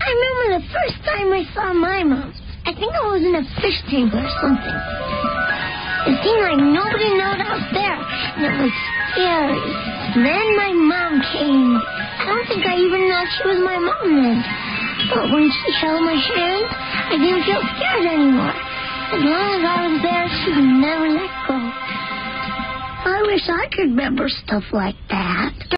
I remember the first time I saw my mom. I think I was in a fish tank or something. It seemed like nobody knew I was there, and it was scary. Then my mom came. I don't think I even know she was my mom then. But when she held my hand, I didn't feel scared anymore. As long as I was there, she would never let go. I wish I could remember stuff like that.